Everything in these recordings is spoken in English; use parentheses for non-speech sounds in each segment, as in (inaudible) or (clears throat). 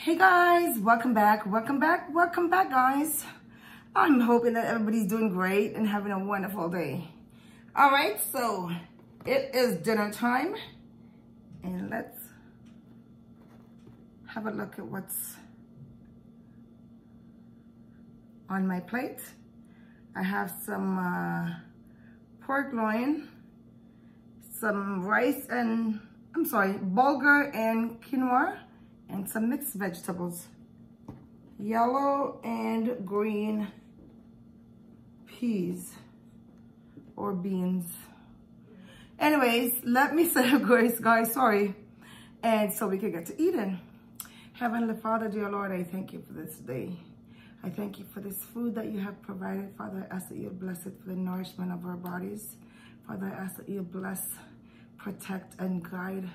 Hey guys, welcome back, welcome back, welcome back guys. I'm hoping that everybody's doing great and having a wonderful day. All right, so it is dinner time and let's have a look at what's on my plate. I have some uh, pork loin, some rice and, I'm sorry, bulgur and quinoa, and some mixed vegetables. Yellow and green peas or beans. Anyways, let me (laughs) say grace, guys, sorry. And so we can get to eating. Heavenly Father, dear Lord, I thank you for this day. I thank you for this food that you have provided. Father, I ask that you bless it for the nourishment of our bodies. Father, I ask that you bless, protect, and guide.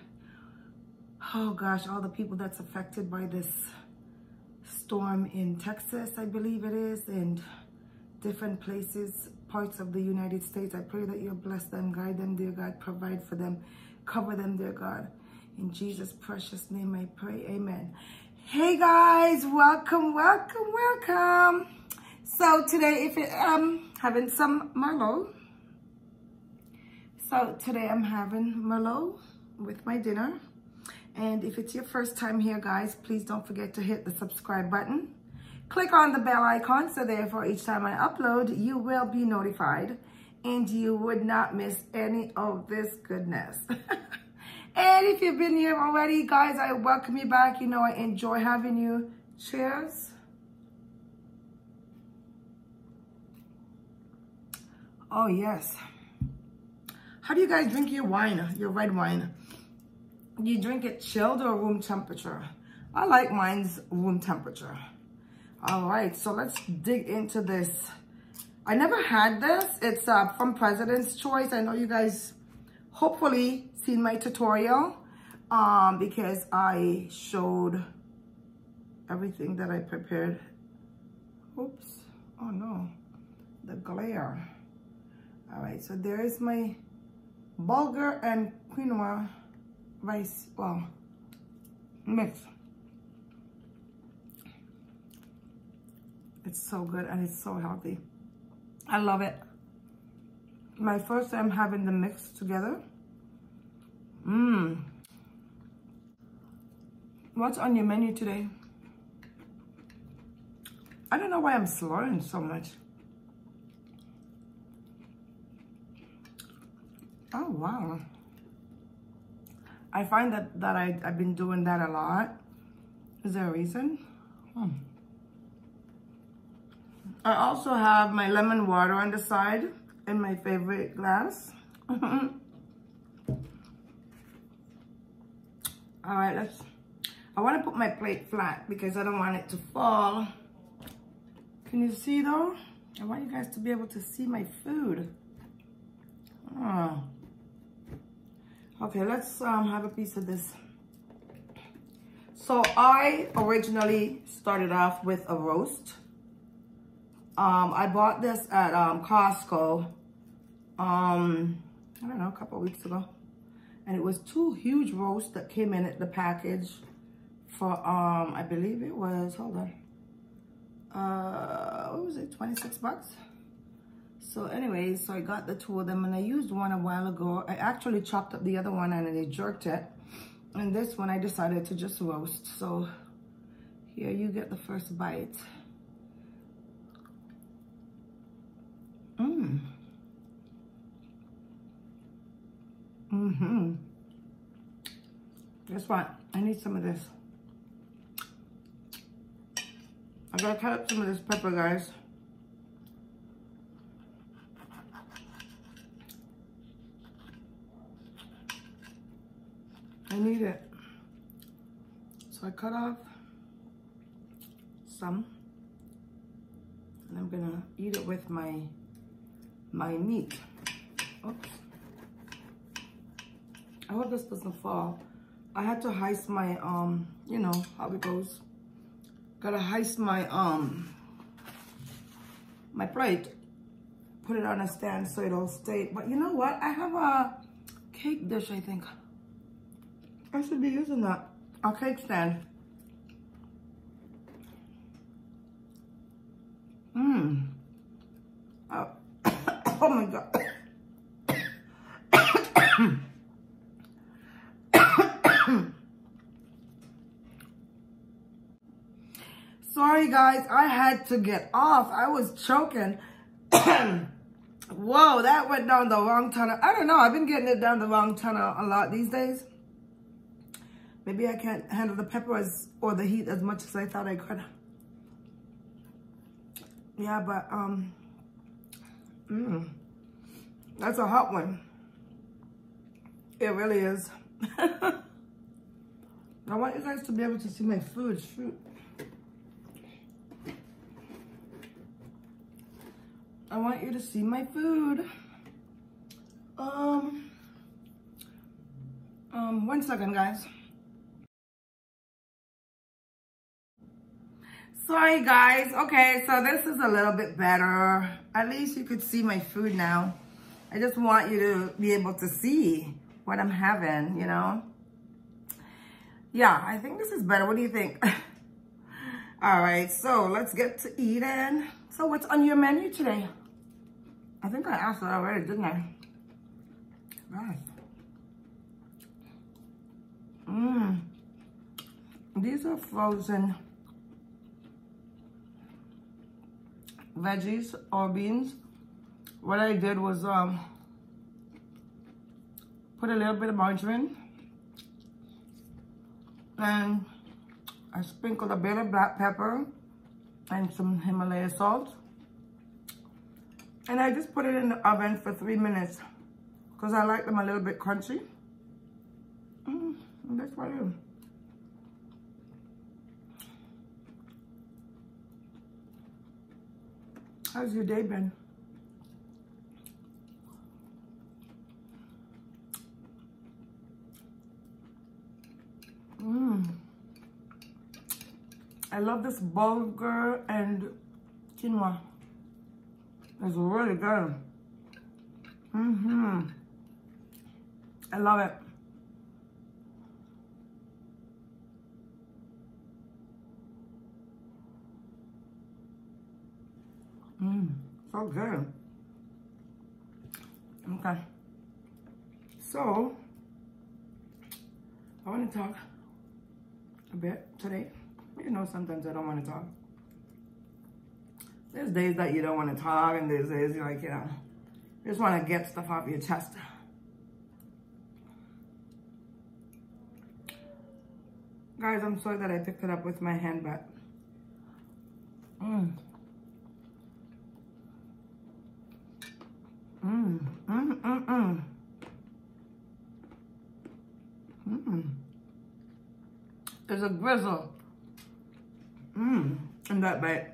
Oh gosh, all the people that's affected by this storm in Texas, I believe it is, and different places, parts of the United States. I pray that you bless them, guide them, dear God, provide for them, cover them, dear God. In Jesus' precious name I pray, amen. Hey guys, welcome, welcome, welcome. So today, if it, um having some Merlot. So today I'm having Merlot with my dinner. And if it's your first time here, guys, please don't forget to hit the subscribe button. Click on the bell icon so therefore each time I upload, you will be notified and you would not miss any of this goodness. (laughs) And if you've been here already, guys, I welcome you back. You know, I enjoy having you. Cheers. Oh, yes. How do you guys drink your wine, your red wine? You drink it chilled or room temperature? I like mine's room temperature. All right, so let's dig into this. I never had this. It's uh, from President's Choice. I know you guys hopefully seen my tutorial um, because I showed everything that I prepared. Oops. Oh no. The glare. All right. So there is my bulgur and quinoa rice. Well, mix. It's so good and it's so healthy. I love it. My first time having the mix together. Mmm. What's on your menu today? I don't know why I'm slurring so much. Oh, wow. I find that, that I, I've been doing that a lot. Is there a reason? Hmm. I also have my lemon water on the side in my favorite glass. (laughs) All right, let's, I want to put my plate flat because I don't want it to fall. Can you see though? I want you guys to be able to see my food. Oh. Okay, let's um, have a piece of this. So I originally started off with a roast. Um, I bought this at um, Costco, um, I don't know, a couple weeks ago. And it was two huge roasts that came in at the package for, um, I believe it was, hold on. Uh, what was it, 26 bucks? So anyways, so I got the two of them and I used one a while ago. I actually chopped up the other one and I jerked it. And this one I decided to just roast. So here you get the first bite. Mmm. Mm-hmm. Guess what? I need some of this. I gotta cut up some of this pepper, guys. I need it. So I cut off some. And I'm gonna eat it with my my meat. Oops. I hope this doesn't fall. I had to heist my, um, you know how it goes. Gotta heist my, um, my plate. Put it on a stand so it'll stay. But you know what? I have a cake dish, I think. I should be using that. Okay, cake stand. Mmm. Oh. (coughs) oh my god. (coughs) Sorry guys, I had to get off. I was choking. (coughs) Whoa, that went down the wrong tunnel. I don't know. I've been getting it down the wrong tunnel a lot these days. Maybe I can't handle the peppers or the heat as much as I thought I could. Yeah, but, um, mmm, that's a hot one. It really is. (laughs) I want you guys to be able to see my food. Shoot. I want you to see my food. Um, um, one second, guys. Sorry, guys. Okay, so this is a little bit better. At least you could see my food now. I just want you to be able to see what I'm having, you know? Yeah, I think this is better. What do you think? (laughs) All right, so let's get to eating. So what's on your menu today? I think I asked that already, didn't I? Right. Mmm. These are frozen veggies or beans. What I did was um, put a little bit of margarine and I sprinkled a bit of black pepper and some Himalaya salt and I just put it in the oven for three minutes because I like them a little bit crunchy. Mm, that's what I do. How's your day been? Mmm. I love this bulgur and quinoa. It's really good. Mm-hmm. I love it. So good. Okay. So, I want to talk a bit today. You know, sometimes I don't want to talk. There's days that you don't want to talk and there's days you're like, you know, you just want to get stuff off your chest. Guys, I'm sorry that I picked it up with my hand, but... Mmm. Mmm, mmm, mmm, mmm. Mmm. There's a grizzle. Mmm, in that bite.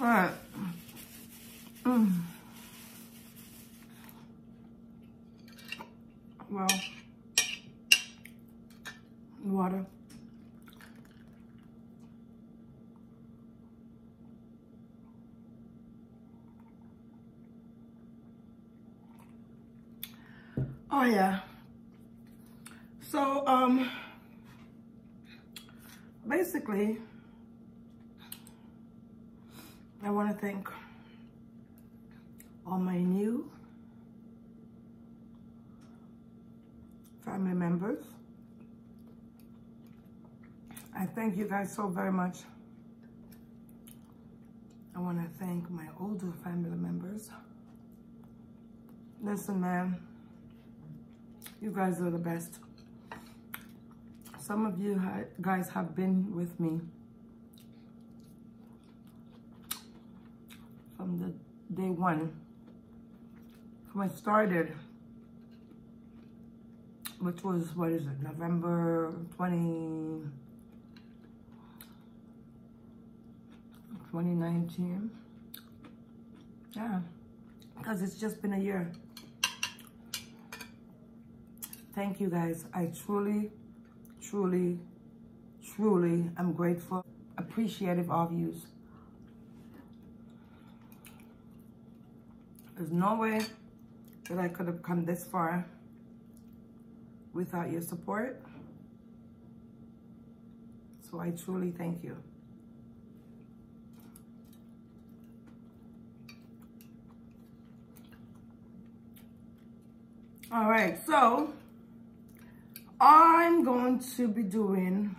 All right. Mm. Well, water. Oh yeah. So um basically I want to thank all my new family members. I thank you guys so very much. I want to thank my older family members. Listen, man, you guys are the best. Some of you guys have been with me from the day one, when I started, which was, what is it, November 20, 2019. Yeah, because it's just been a year. Thank you guys. I truly, truly, truly am grateful, appreciative of you. There's no way that I could have come this far without your support. So I truly thank you. All right, so I'm going to be doing,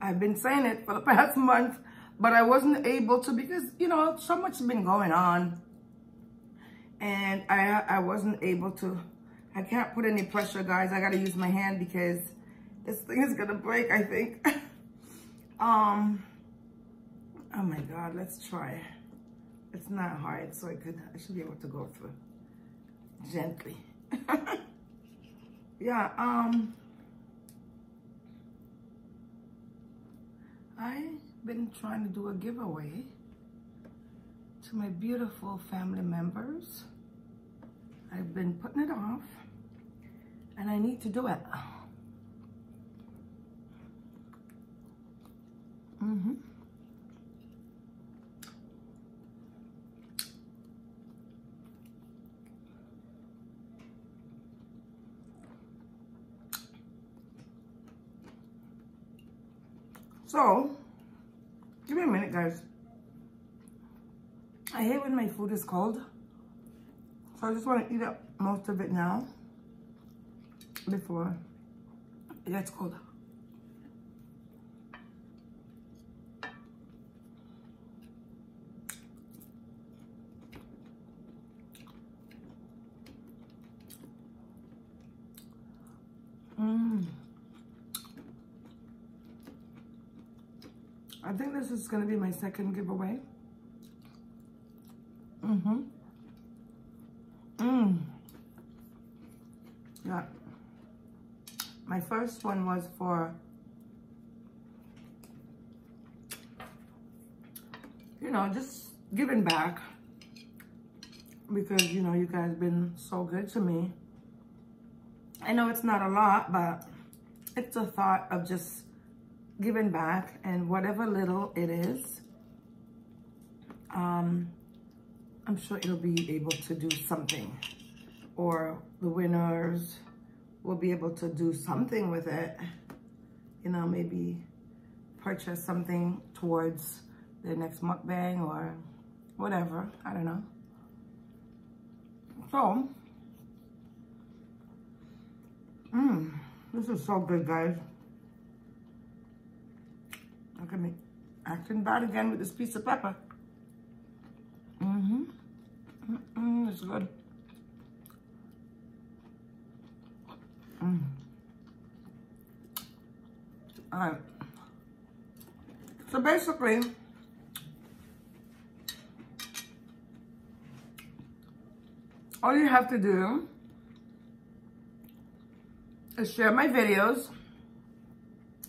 I've been saying it for the (laughs) past month, but I wasn't able to because, you know, so much has been going on. And I, I wasn't able to, I can't put any pressure, guys. I got to use my hand because this thing is going to break, I think. (laughs) um, oh my God, let's try. It's not hard, so I could, I should be able to go through gently. (laughs) yeah, um, I've been trying to do a giveaway to my beautiful family members. I've been putting it off and I need to do it. Mm-hmm. So, give me a minute, guys. I hate when my food is cold. So I just want to eat up most of it now before it gets cold. Mmm. I think this is going to be my second giveaway. Mm-hmm. Mmm. Yeah. My first one was for, you know, just giving back. Because, you know, you guys been so good to me. I know it's not a lot, but it's a thought of just giving back and whatever little it is, um, I'm sure it'll be able to do something or the winners will be able to do something with it. You know, maybe purchase something towards their next mukbang or whatever. I don't know. So, mmm, this is so good, guys. Look at me acting bad again with this piece of pepper. Mm-hmm. Mm-mm, it's good. Mm. All right. So basically, all you have to do is share my videos,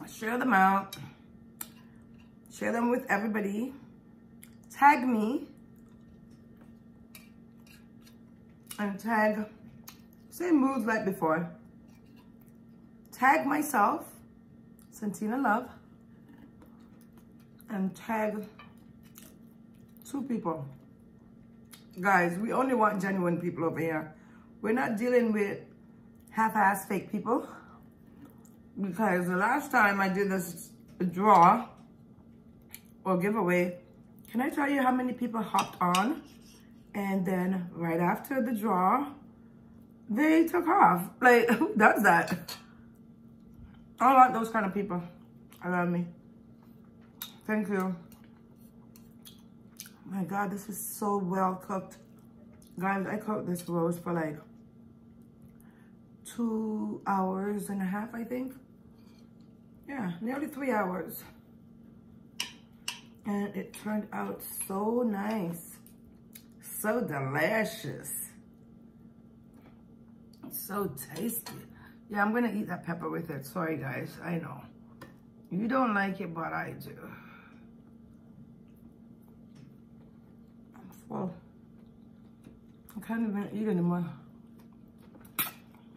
share them out, share them with everybody, tag me, and tag, same moves like before, tag myself, Santina Luv, and tag two people. Guys, we only want genuine people over here. We're not dealing with half-ass fake people because the last time I did this draw or giveaway, can I tell you how many people hopped on? And then right after the draw, they took off. Like, (laughs) who does that? I don't like those kind of people around me. Thank you. My God, this is so well cooked. Guys, I cooked this roast for like two hours and a half, I think. Yeah, nearly three hours. And it turned out so nice. So delicious. So tasty. Yeah, I'm to eat that pepper with it. Sorry, guys. I know. You don't like it, but I do. I'm full. I can't even eat anymore.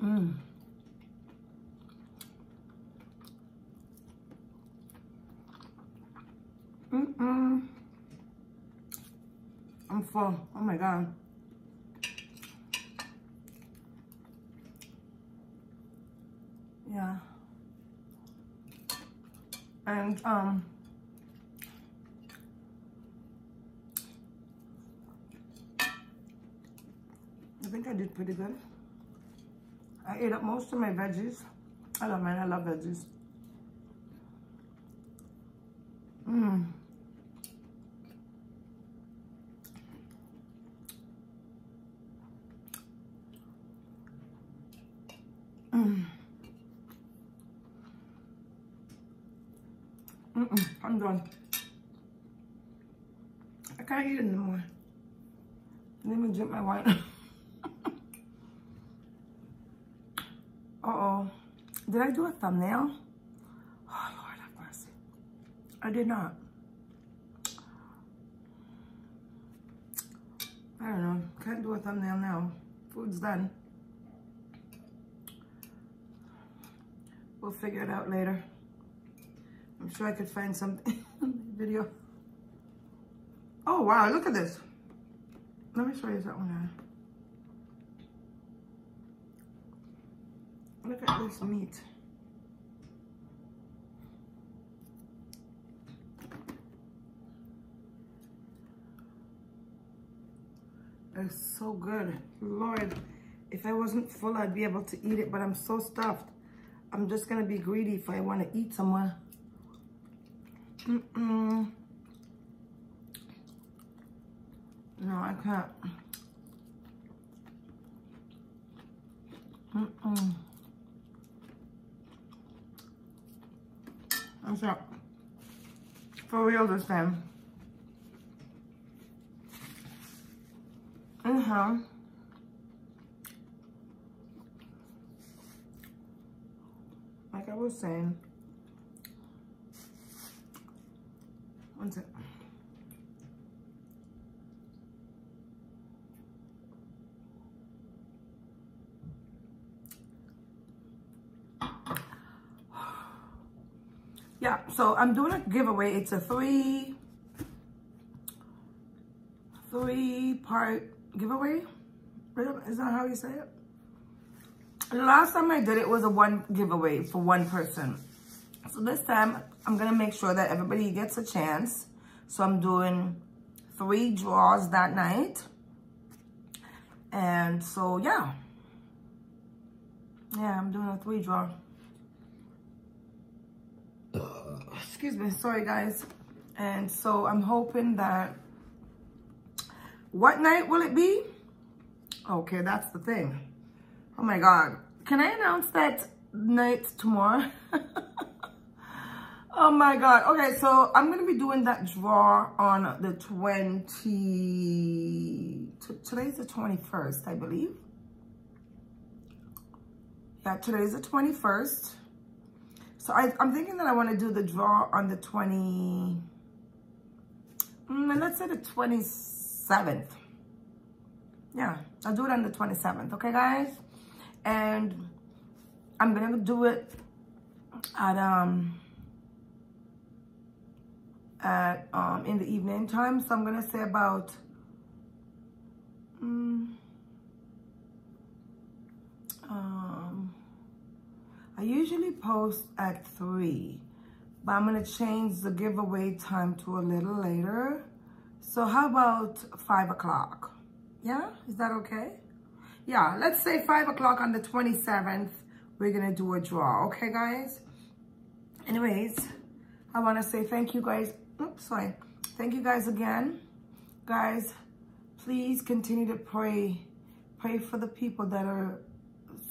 Mmm. Mm-mm. I'm full. Oh my God. Yeah. And, um, I think I did pretty good. I ate up most of my veggies. I love mine. I love veggies. Mmm. Mm. Mm I'm done. I can't eat it anymore. Let me drink my wine. (laughs) Uh-oh. Did I do a thumbnail? Oh, Lord have mercy. I did not. I don't know. Can't do a thumbnail now. Food's done. We'll figure it out later. I'm sure I could find something (laughs) video. Oh, wow. Look at this. Let me show you something now. Look at this meat. It's so good. Lord, if I wasn't full, I'd be able to eat it, but I'm so stuffed. I'm just going to be greedy if I want to eat somewhere. Mm -mm. No, I can't. Mm-mm. What's up? For real this time. Uh-huh. Like I was saying. One sec. yeah so i'm doing a giveaway it's a three three part giveaway is that how you say it last time i did it was a one giveaway for one person. So this time i'm gonna make sure that everybody gets a chance. So i'm doing three draws that night. And so yeah. Yeah i'm doing a three draw. Uh. Excuse me sorry guys. And so i'm hoping that what night will it be? Okay that's the thing oh my god. Can i announce that night tomorrow? (laughs) Oh my god. Okay so i'm gonna be doing that draw on the 20 today's the 21st i believe. Yeah today's the 21st so I, am thinking that I want to do the draw on the 20, mm, let's say the 27th. Yeah, I'll do it on the 27th, okay guys? And I'm to do it at, um, at, um, in the evening time. So I'm to say about, um, um, I usually post at 3, but I'm to change the giveaway time to a little later. So how about 5 o'clock? Yeah, is that okay? Yeah, let's say 5 o'clock on the 27th, we're going to do a draw. Okay, guys? Anyways, I want to say thank you guys. Oops, sorry. Thank you guys again. Guys, please continue to pray. Pray for the people that are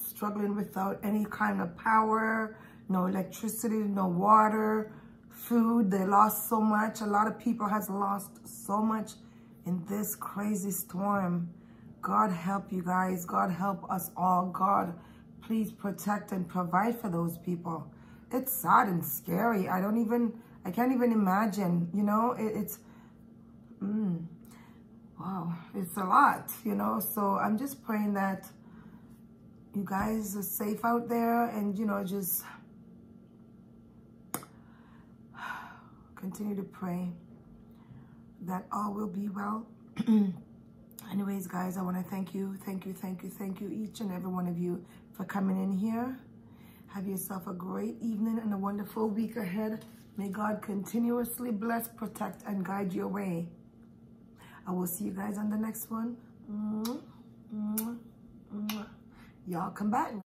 struggling without any kind of power, no electricity, no water, food. They lost so much. A lot of people has lost so much in this crazy storm. God help you guys. God help us all. God, please protect and provide for those people. It's sad and scary. I don't even, I can't even imagine, you know, it, it's, mm, wow, it's a lot, you know. So I'm just praying that you guys are safe out there and, you know, just (sighs) continue to pray that all will be well. (clears throat) Anyways, guys, I want to thank you, thank you, thank you, thank you, each and every one of you for coming in here. Have yourself a great evening and a wonderful week ahead. May God continuously bless, protect, and guide your way. I will see you guys on the next one. Y'all come back.